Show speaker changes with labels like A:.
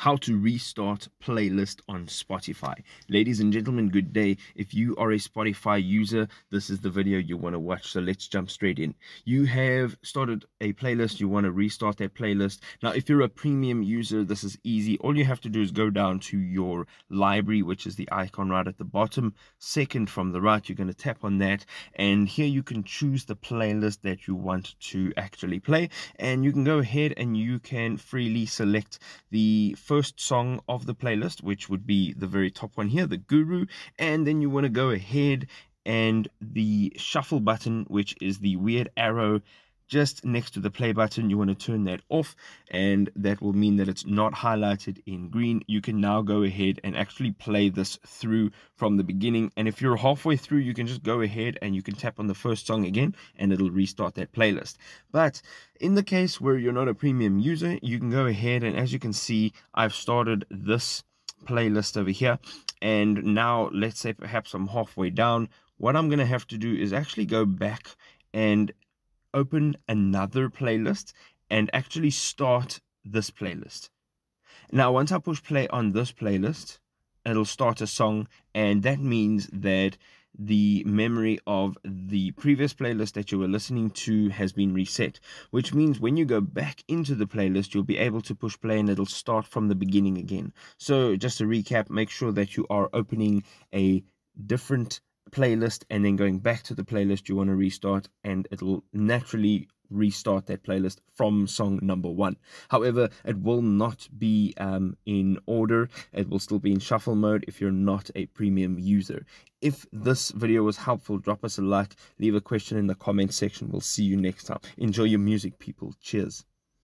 A: how to restart playlist on Spotify. Ladies and gentlemen, good day. If you are a Spotify user, this is the video you want to watch. So let's jump straight in. You have started a playlist, you want to restart that playlist. Now, if you're a premium user, this is easy. All you have to do is go down to your library, which is the icon right at the bottom. Second from the right, you're going to tap on that. And here you can choose the playlist that you want to actually play. And you can go ahead and you can freely select the first song of the playlist, which would be the very top one here, the Guru. And then you want to go ahead and the shuffle button, which is the weird arrow just next to the play button you want to turn that off and that will mean that it's not highlighted in green. You can now go ahead and actually play this through from the beginning and if you're halfway through you can just go ahead and you can tap on the first song again and it'll restart that playlist. But in the case where you're not a premium user you can go ahead and as you can see I've started this playlist over here and now let's say perhaps I'm halfway down what I'm going to have to do is actually go back and open another playlist and actually start this playlist. Now, once I push play on this playlist, it'll start a song, and that means that the memory of the previous playlist that you were listening to has been reset, which means when you go back into the playlist, you'll be able to push play and it'll start from the beginning again. So, just to recap, make sure that you are opening a different playlist and then going back to the playlist you want to restart and it'll naturally restart that playlist from song number one. However it will not be um, in order. It will still be in shuffle mode if you're not a premium user. If this video was helpful drop us a like leave a question in the comment section. We'll see you next time. Enjoy your music people. Cheers